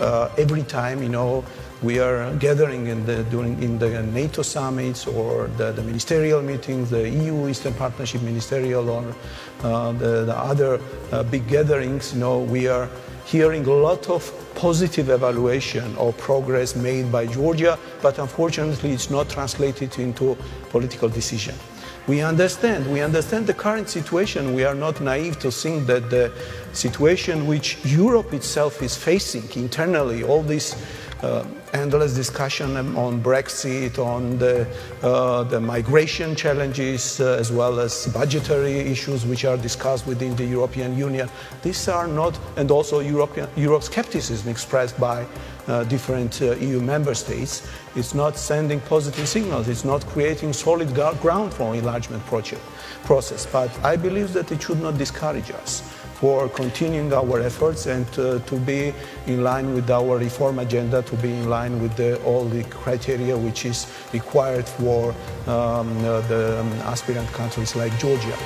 uh, every time, you know, we are gathering in the, during, in the NATO summits or the, the ministerial meetings, the EU Eastern Partnership Ministerial or uh, the, the, other uh, big gatherings, you know, we are hearing a lot of positive evaluation of progress made by Georgia, but unfortunately it's not translated into political decision. We understand, we understand the current situation. We are not naive to think that the situation which Europe itself is facing internally, all these uh, endless discussion on Brexit, on the, uh, the migration challenges, uh, as well as budgetary issues which are discussed within the European Union. These are not, and also European, Europe skepticism expressed by uh, different uh, EU member states. It's not sending positive signals. It's not creating solid ground for enlargement project, process. But I believe that it should not discourage us for continuing our efforts and uh, to be in line with our reform agenda, to be in line with the, all the criteria which is required for um, uh, the um, aspirant countries like Georgia.